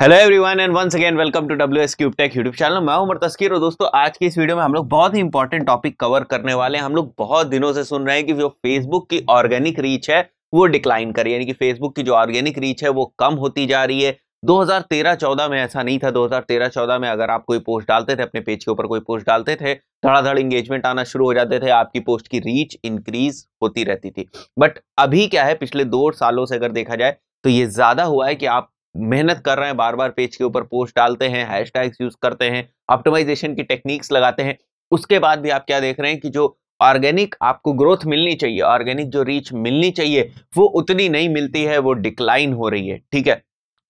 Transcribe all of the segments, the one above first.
Hello everyone and once again welcome to W S cube tech YouTube channel मैं उमर तस्कीर और दोस्तों, आज की इस वीडियो में हम लोग बहुत ही इंपॉर्टेंट टॉपिक कवर करने वाले हैं। हम लोग बहुत दिनों से सुन रहे हैं कि जो फेसबुक की ऑर्गेनिक रीच है, वो डिक्लाइन कर यानी कि फेसबुक की जो ऑर्गेनिक रीच है, वो कम होती जा रही है। 2013-14 में ऐसा नहीं था। 2013-14 में अगर आप कोई पोस्ट डालते थे, अपने पेज के ऊपर कोई पोस्ट डालते थे, धड़ाधड़ इंगेजमेंट आना शुरू हो जाते थे, आपकी पोस्ट की रीच इंक्रीज होती रहती थी। बट अभी क्या है, पिछले दो सालों से अगर देखा जाए तो ये ज़्यादा हुआ है कि आप मेहनत कर रहे हैं बार बार पेज के ऊपर पोस्ट डालते हैं हैशटैग्स यूज़ करते हैं ऑप्टिमाइजेशन की टेक्निक्स लगाते हैं। उसके बाद भी आप क्या देख रहे हैं कि जो ऑर्गेनिक आपको ग्रोथ मिलनी चाहिए ऑर्गेनिक जो रीच मिलनी चाहिए, वो उतनी नहीं मिलती है, वो डिक्लाइन हो रही है, ठीक है?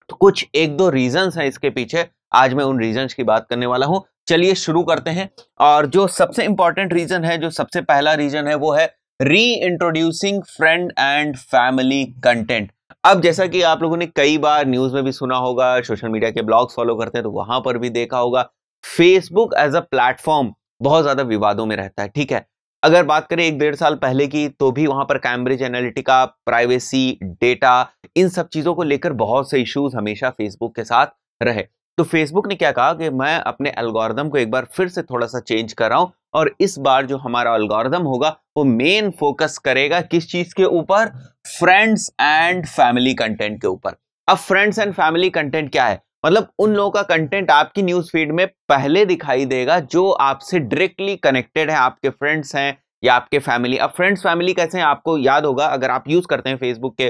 तो कुछ एक दो रीजंस हैं इसके पीछे। आज मैं उन रीजंस की बात करने वाला हूँ। चलिए शुरू करते हैं। और जो सबसे इंपॉर्टेंट रीजन है, जो सबसे पहला रीजन है, वो है reintroducing friend and family content अब जैसा कि आप लोगों ने कई बार न्यूज़ में भी सुना होगा सोशल मीडिया के ब्लॉग्स फॉलो करते हैं तो वहाँ पर भी देखा होगा फेसबुक एज अ प्लेटफॉर्म बहुत ज़्यादा विवादों में रहता है, ठीक है? अगर बात करें एक डेढ़ साल पहले की तो भी वहाँ पर कैम्ब्रिज एनालिटिका प्राइवेसी डेटा इन सब चीज़ों को लेकर बहुत से इश्यूज़ हमेशा फेसबुक के साथ रहे। तो फेसबुक ने क्या कहा कि मैं अपने एल्गोरिदम को एक बार फिर से थोड़ा सा चेंज कर रहा हूँ और इस बार जो हमारा एल्गोरिदम होगा, वो मेन फोकस करेगा किस चीज़ के ऊपर? फ्रेंड्स एंड फैमिली कंटेंट के ऊपर। अब फ्रेंड्स एंड फैमिली कंटेंट क्या है? मतलब उन लोगों का कंटेंट आपकी न्यूज़ फ़ीड में पहले दिखाई देगा जो आपसे डायरेक्टली कनेक्टेड है, आपके फ्रेंड्स हैं या आपके फैमिली अब फ्रेंड्स फैमिली कैसे हैं? आपको याद होगा, अगर आप यूज़ करते हैं फेसबुक के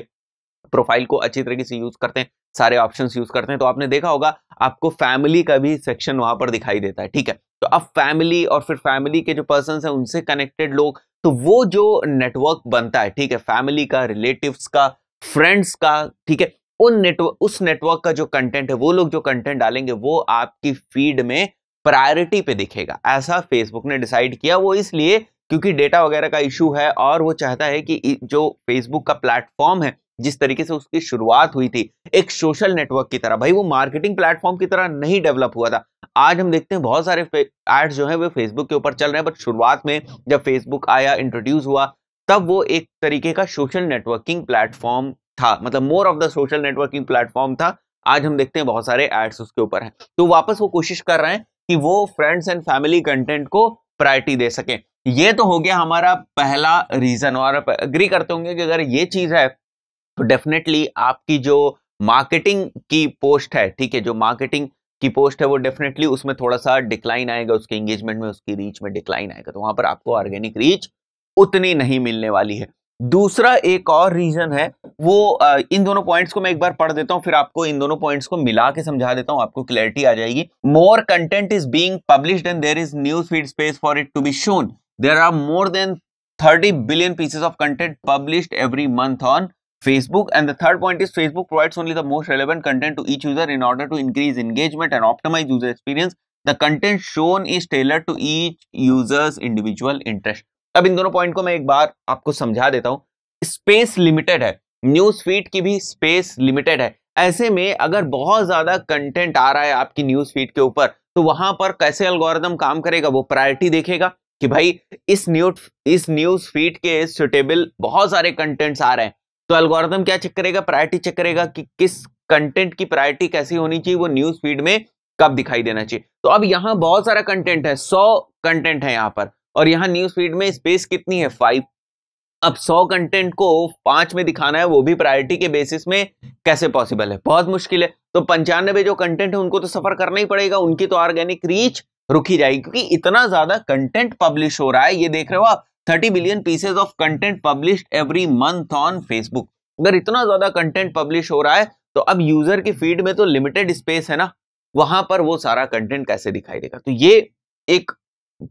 प्रोफ़ाइल को अच्छी तरीके से यूज़ करते हैं सारे ऑप्शन यूज़ करते हैं तो आपने देखा होगा, आपको फैमिली का भी सेक्शन वहाँ पर दिखाई देता है, ठीक है? तो अब फैमिली और फिर फैमिली के जो पर्सन है, उनसे कनेक्टेड लोग तो वो जो नेटवर्क बनता है, ठीक है? फैमिली का रिलेटिव्स का फ्रेंड्स का, ठीक है? उन नेटवर्क उस नेटवर्क का जो कंटेंट है, वो लोग जो कंटेंट डालेंगे, वो आपकी फ़ीड में प्रायोरिटी पे दिखेगा। ऐसा फेसबुक ने डिसाइड किया, वो इसलिए क्योंकि डेटा वगैरह का इशू है और वो चाहता है कि जो फेसबुक का प्लेटफॉर्म है जिस तरीके से उसकी शुरुआत हुई थी, एक सोशल नेटवर्क की तरह। भाई, वो मार्केटिंग प्लेटफॉर्म की तरह नहीं डेवलप हुआ था। आज हम देखते हैं बहुत सारे एड्स जो है वो फेसबुक के ऊपर चल रहे हैं बट शुरुआत में जब फेसबुक आया इंट्रोड्यूस हुआ, तब वो एक तरीके का सोशल नेटवर्किंग प्लेटफॉर्म था। मतलब more of the social networking platform था। आज हम देखते हैं बहुत सारे एड्स उसके ऊपर हैं। तो वापस वो कोशिश कर रहे हैं कि वो फ्रेंड्स एंड फैमिली कंटेंट को प्रायोरिटी दे सके। ये तो हो गया हमारा पहला रीजन और अग्री करते होंगे कि अगर ये चीज़ है तो डेफिनेटली आपकी जो मार्केटिंग की पोस्ट है, ठीक है, जो मार्केटिंग की पोस्ट है, वो डेफिनेटली उसमें थोड़ा सा डिक्लाइन आएगा, उसके एंगेजमेंट में, उसकी रीच में डिक्लाइन आएगा तो वहाँ पर आपको ऑर्गेनिक रीच उतनी नहीं मिलने वाली है। दूसरा एक और रीजन है, वो इन दोनों पॉइंट्स को मैं एक बार पढ़ देता हूँ, फिर आपको इन दोनों पॉइंट्स को मिला के समझा देता हूँ, आपको क्लैरिटी आ जाएगी। More content is being published and there is news feed space for it to be shown there are more than 30 billion pieces of content published every month on Facebook. And the third point is Facebook provides only the most relevant content to each user in order to increase engagement and optimize user experience. The content shown is tailored to each user's individual interest. अब इन दोनों point को मैं एक बार आपको समझा देता हूँ space limited है न्यूज़ फ़ीड की भी स्पेस लिमिटेड है ऐसे में अगर बहुत ज़्यादा कंटेंट आ रहा है आपकी न्यूज़ फ़ीड के ऊपर तो वहाँ पर कैसे अलगोरिदम काम करेगा वो प्रायोरिटी देखेगा कि भाई इस न्यूज़ इस न्यूज़ फ़ीड के सुटेबल बहुत सारे कंटेंट्स आ रहे हैं तो एल्गोरिथम क्या चेक करेगा? प्रायोरिटी चेक करेगा कि किस कंटेंट की प्रायोरिटी कैसी होनी चाहिए, वो न्यूज़ फ़ीड में कब दिखाई देना चाहिए। तो अब यहाँ बहुत सारा कंटेंट है, सौ कंटेंट है यहाँ पर, और यहाँ न्यूज़ फ़ीड में स्पेस कितनी है? फाइव अब सौ कंटेंट को पाँच में दिखाना है, वो भी प्रायोरिटी के बेसिस में कैसे पॉसिबल है? बहुत मुश्किल है। तो पंचानबे जो कंटेंट है, उनको तो सफ़र करना ही पड़ेगा, उनकी तो ऑर्गेनिक रीच रुकी जाएगी, क्योंकि इतना ज़्यादा कंटेंट पब्लिश हो रहा है, ये देख रहे हो आप 30 billion pieces of content publish every month on Facebook अगर इतना ज़्यादा कंटेंट पब्लिश हो रहा है तो अब यूज़र की फ़ीड में तो लिमिटेड स्पेस है ना? वहाँ पर वो सारा कंटेंट कैसे दिखाई देगा? तो ये एक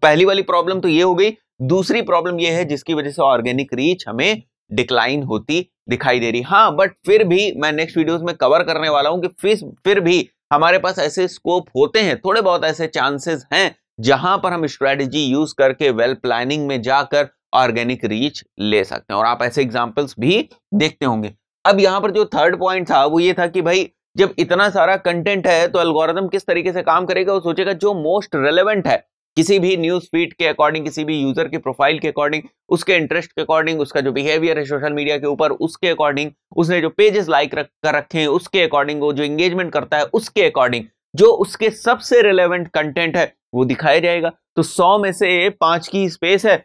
पहली वाली प्रॉब्लम तो ये हो गई। दूसरी प्रॉब्लम ये है जिसकी वजह से ऑर्गेनिक रीच हमें डिक्लाइन होती दिखाई दे रही। हाँ बट फिर भी मैं नेक्स्ट वीडियोस में कवर करने वाला हूँ कि फिर भी हमारे पास ऐसे स्कोप होते हैं, थोड़े बहुत ऐसे चांसेस हैं जहाँ पर हम स्ट्रेटेजी यूज़ करके वेल प्लानिंग में जाकर ऑर्गेनिक रीच ले सकते हैं। और आप ऐसे एग्जाम्पल्स भी देखते होंगे। अब यहाँ पर जो थर्ड पॉइंट था वो ये था कि भाई जब इतना सारा कंटेंट है तो एल्गोरिदम किस तरीके से काम करेगा वो सोचेगा जो मोस्ट रेलेवेंट है। किसी भी न्यूज़ फ़ीड के अकॉर्डिंग किसी भी यूज़र के प्रोफ़ाइल के अकॉर्डिंग उसके इंटरेस्ट के अकॉर्डिंग उसका जो बिहेवियर है सोशल मीडिया के ऊपर उसके अकॉर्डिंग उसने जो पेजेस लाइक रख, कर रखे हैं उसके अकॉर्डिंग वो जो एंगेजमेंट करता है उसके अकॉर्डिंग जो उसके सबसे रिलेवेंट कंटेंट है, वो दिखाया जाएगा। तो सौ में से पाँच की स्पेस है,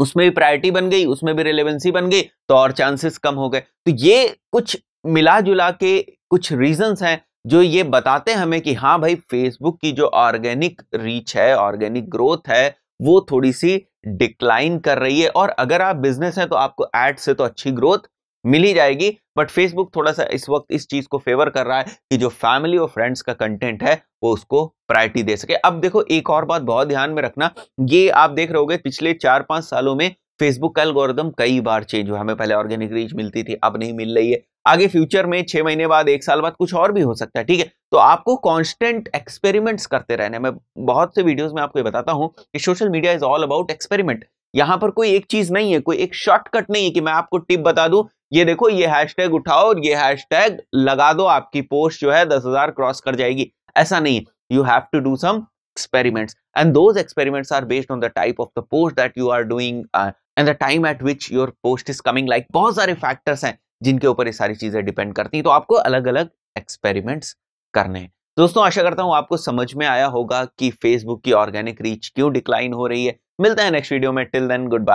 उसमें भी प्रायोरिटी बन गई, उसमें भी रिलेवेंसी बन गई तो और चांसेस कम हो गए। तो ये कुछ मिला जुला के कुछ रीजंस हैं, जो ये बताते हैं हमें कि हाँ भाई फेसबुक की जो ऑर्गेनिक रीच है ऑर्गेनिक ग्रोथ है, वो थोड़ी सी डिक्लाइन कर रही है। और अगर आप बिज़नेस हैं तो आपको एड से तो अच्छी ग्रोथ मिल ही जाएगी बट फेसबुक थोड़ा सा इस वक्त इस चीज़ को फेवर कर रहा है कि जो फैमिली और फ्रेंड्स का कंटेंट है, वो उसको प्रायोरिटी दे सके। अब देखो, एक और बात बहुत ध्यान में रखना, ये आप देख रहे होगे, पिछले चार पाँच सालों में फेसबुक का एल्गोरिदम कई बार चेंज हुआ। हमें पहले ऑर्गेनिक रीच मिलती थी, अब नहीं मिल रही है। आगे फ्यूचर में छह महीने बाद, एक साल बाद कुछ और भी हो सकता है, ठीक है? तो आपको कांस्टेंट एक्सपेरिमेंट्स करते रहने मैं बहुत से वीडियोस में आपको बताता हूँ कि social media is all about experiment यहाँ पर कोई एक चीज़ नहीं है, कोई एक शॉर्टकट नहीं है कि मैं आपको टिप बता दूँ ये देखो ये हैशटैग उठाओ और ये हैशटैग लगा दो आपकी पोस्ट जो है दस हज़ार क्रॉस कर जाएगी। ऐसा नहीं है। You have to do some experiments. And those experiments are based on the type of the post that you are doing uh, and the time at which your post is coming. Like बहुत सारे factors हैं जिनके ऊपर ये सारी चीज़ें depend करती हैं। तो आपको अलग अलग एक्सपेरिमेंट्स करने हैं। दोस्तों आशा करता हूँ आपको समझ में आया होगा कि फेसबुक की ऑर्गेनिक रीच क्यों डिक्लाइन हो रही है। मिलते हैं नेक्स्ट वीडियो में। Till then goodbye